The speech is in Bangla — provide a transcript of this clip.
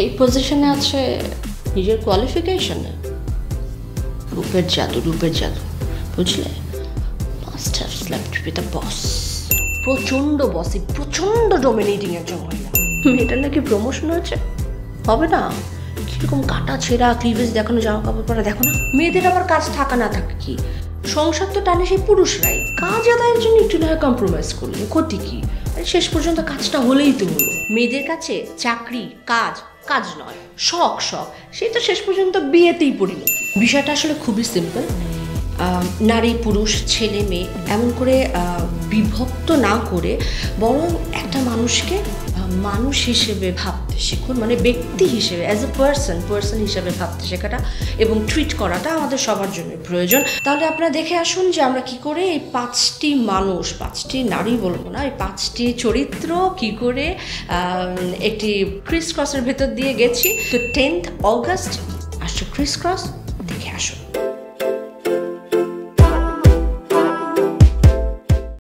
এই পজিশনে আছে নিজের কোয়ালিফিকেশনে রূপের জাদু রূপের জাদু, বুঝলে? Must have slapped with boss প্রচণ্ড বসি প্রচণ্ড ডোমিনেটিং একজন মহিলা। মেয়েটার নাকি প্রমোশন হয়েছে? হবে না? কীরকম কাটা, ছেঁড়া ক্লিভেজ দেখানো, জামা কাপড় পরা, দেখো না। মেয়েদের আবার কাজ থাকা না থাকে কি? সংসার তো টানে সেই পুরুষরাই। কাজ আদায়ের জন্য একটু না কম্প্রোমাইজ করলে। ক্ষতি কি? শেষ পর্যন্ত কাজটা হলেই তো হলো। মেয়েদের কাছে চাকরি, কাজ কাজ নয়, শখ শখ। তো শেষ পর্যন্ত বিয়েতেই পরিণত। বিষয়টা আসলে খুবই সিম্পল নারী, পুরুষ, ছেলে, মেয়ে, এমন করে বিভক্ত না করে বরং একটা মানুষকে মানুষ হিসেবে ভাবতে শিখুন মানে ব্যক্তি হিসেবে অ্যাজ এ পার্সন পার্সন হিসেবে ভাবতে শেখাটা এবং ট্রিট করাটা আমাদের সবার জন্য প্রয়োজন। তাহলে আপনারা দেখে আসুন যে আমরা কি করে এই পাঁচটি মানুষ, পাঁচটি নারী বলব না, এই পাঁচটি চরিত্র কি করে একটি ক্রিস ক্রসের ভেতর দিয়ে গেছি। তো টেন্থ অগস্ট আসছে ক্রিস ক্রস দেখে আসুন।